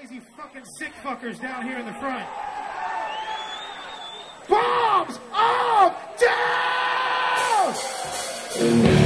crazy fucking sick fuckers down here in the front. Bombs! Up! Down!